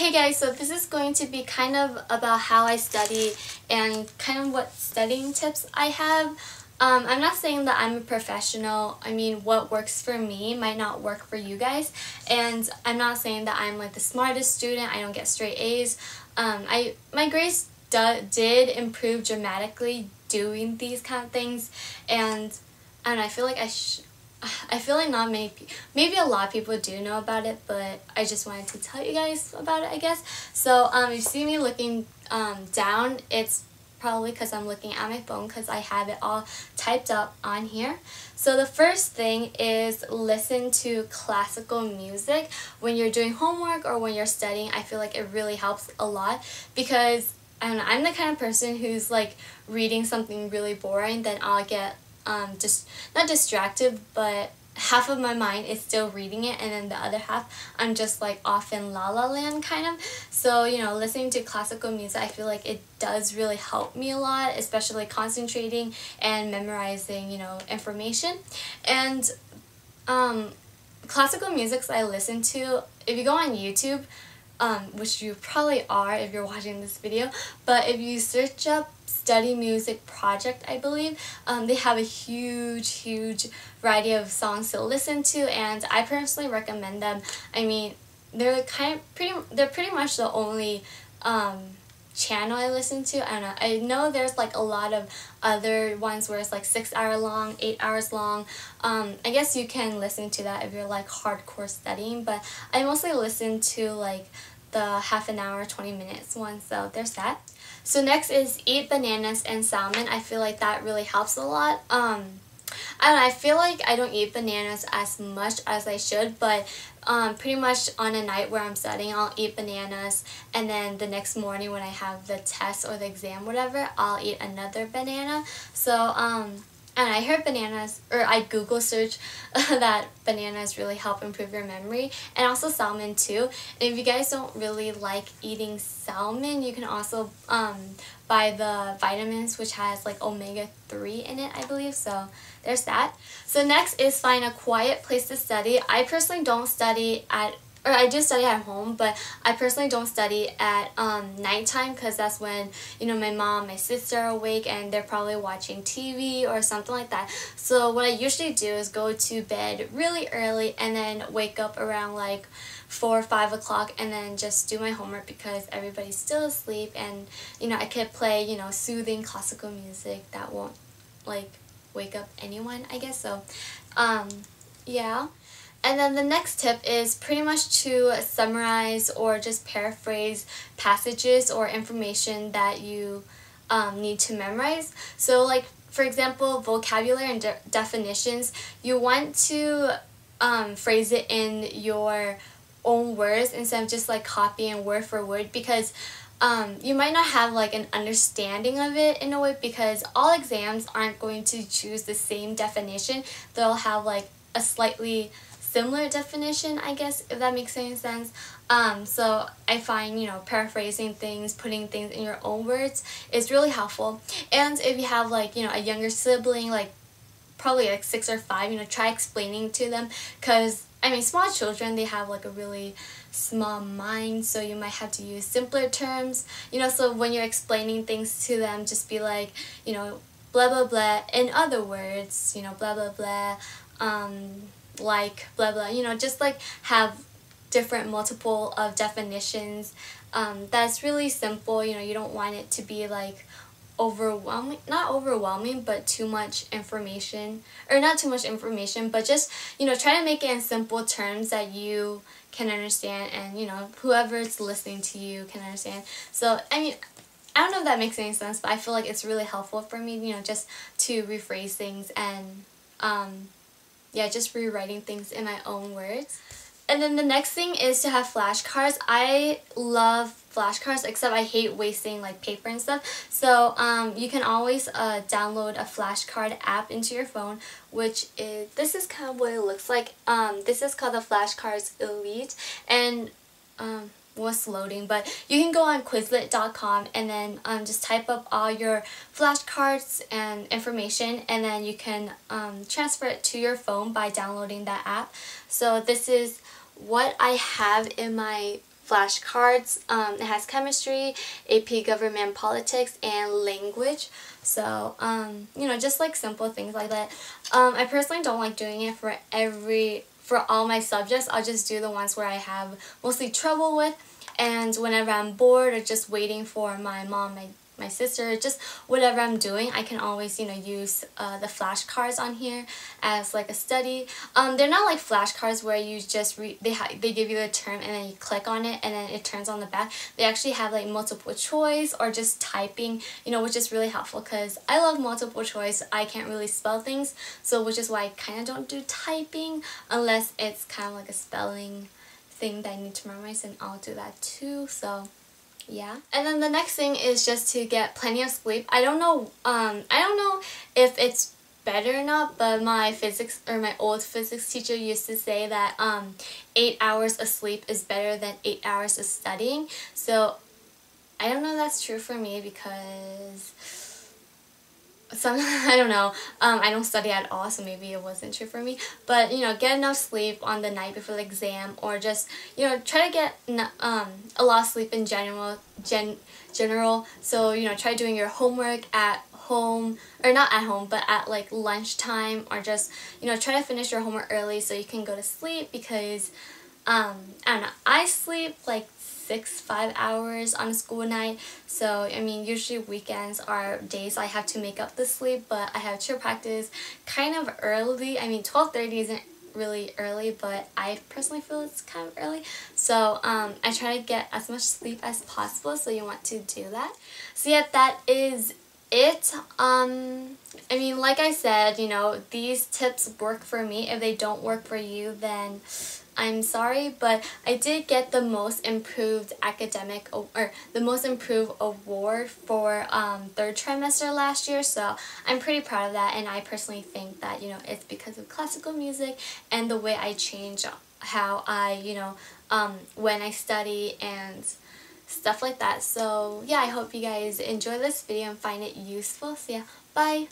Hey guys, so this is going to be kind of about how I study and kind of what studying tips I have. Um, I'm not saying that I'm a professional. I mean, what works for me might not work for you guys. And I'm not saying that I'm like the smartest student. I don't get straight A's. Um, I My grades did improve dramatically doing these kind of things. And, and I feel like I I feel like not many, maybe a lot of people do know about it, but I just wanted to tell you guys about it, I guess. So um, you see me looking um, down, it's probably because I'm looking at my phone because I have it all typed up on here. So the first thing is listen to classical music when you're doing homework or when you're studying. I feel like it really helps a lot because I don't know, I'm the kind of person who's like reading something really boring, then I'll get um, just not distracted, but half of my mind is still reading it and then the other half I'm just like off in la la land kind of. So you know listening to classical music I feel like it does really help me a lot especially concentrating and memorizing you know information. And um, classical music I listen to if you go on YouTube um, which you probably are if you're watching this video but if you search up study music project I believe um, they have a huge huge variety of songs to listen to and I personally recommend them. I mean they're kind of pretty they're pretty much the only um, channel I listen to I don't know I know there's like a lot of other ones where it's like six hour long eight hours long um, I guess you can listen to that if you're like hardcore studying but I mostly listen to like the half an hour 20 minutes one so there's that so next is eat bananas and salmon. I feel like that really helps a lot. Um, I, know, I feel like I don't eat bananas as much as I should, but um, pretty much on a night where I'm studying, I'll eat bananas, and then the next morning when I have the test or the exam, whatever, I'll eat another banana. So um, and I heard bananas, or I Google search that bananas really help improve your memory, and also salmon too. And if you guys don't really like eating salmon, you can also um, buy the vitamins, which has like omega-3 in it, I believe. So there's that. So next is find a quiet place to study. I personally don't study at or I do study at home, but I personally don't study at um, nighttime because that's when, you know, my mom, my sister are awake and they're probably watching TV or something like that. So what I usually do is go to bed really early and then wake up around like 4 or 5 o'clock and then just do my homework because everybody's still asleep and, you know, I could play, you know, soothing classical music that won't, like, wake up anyone, I guess. So, um, yeah. And then the next tip is pretty much to summarize or just paraphrase passages or information that you um, need to memorize. So like for example, vocabulary and de definitions, you want to um, phrase it in your own words instead of just like copying word for word because um, you might not have like an understanding of it in a way because all exams aren't going to choose the same definition. They'll have like a slightly similar definition, I guess, if that makes any sense. Um, so I find, you know, paraphrasing things, putting things in your own words is really helpful. And if you have, like, you know, a younger sibling, like, probably like six or five, you know, try explaining to them because, I mean, small children, they have, like, a really small mind, so you might have to use simpler terms, you know, so when you're explaining things to them, just be like, you know, blah, blah, blah, in other words, you know, blah, blah, blah, um, like blah blah you know just like have different multiple of definitions. Um, that's really simple you know you don't want it to be like overwhelming not overwhelming but too much information or not too much information but just you know try to make it in simple terms that you can understand and you know whoever's listening to you can understand. So I mean I don't know if that makes any sense but I feel like it's really helpful for me you know just to rephrase things and um, yeah, just rewriting things in my own words. And then the next thing is to have flashcards. I love flashcards except I hate wasting like paper and stuff. So um, you can always uh, download a flashcard app into your phone which is, this is kind of what it looks like. Um, this is called the Flashcards Elite and um, was loading but you can go on quizlet.com and then um, just type up all your flashcards and information and then you can um, transfer it to your phone by downloading that app so this is what I have in my flashcards. Um, it has chemistry, AP government politics, and language. So, um, you know, just like simple things like that. Um, I personally don't like doing it for every, for all my subjects. I'll just do the ones where I have mostly trouble with. And whenever I'm bored or just waiting for my mom, my sister, just whatever I'm doing, I can always, you know, use uh, the flashcards on here as like a study. Um, they're not like flashcards where you just read, they, they give you the term and then you click on it and then it turns on the back. They actually have like multiple choice or just typing, you know, which is really helpful because I love multiple choice. I can't really spell things, so which is why I kind of don't do typing unless it's kind of like a spelling thing that I need to memorize and I'll do that too. So yeah. And then the next thing is just to get plenty of sleep. I don't know um i don't know if it's better or not but my physics or my old physics teacher used to say that um eight hours of sleep is better than eight hours of studying. So i don't know if that's true for me because some I don't know. Um, I don't study at all so maybe it wasn't true for me. But you know get enough sleep on the night before the exam or just you know try to get um, a lot of sleep in general gen general. So you know try doing your homework at home or not at home but at like lunchtime or just you know try to finish your homework early so you can go to sleep because um, I don't know I sleep like six, five hours on a school night. So, I mean, usually weekends are days I have to make up the sleep, but I have cheer practice kind of early. I mean, 12.30 isn't really early, but I personally feel it's kind of early. So um, I try to get as much sleep as possible, so you want to do that. So yeah, that is it. Um, I mean, like I said, you know, these tips work for me. If they don't work for you, then I'm sorry, but I did get the most improved academic or the most improved award for um, third trimester last year. So I'm pretty proud of that, and I personally think that you know it's because of classical music and the way I change how I you know um, when I study and stuff like that. So yeah, I hope you guys enjoy this video and find it useful. So yeah, bye!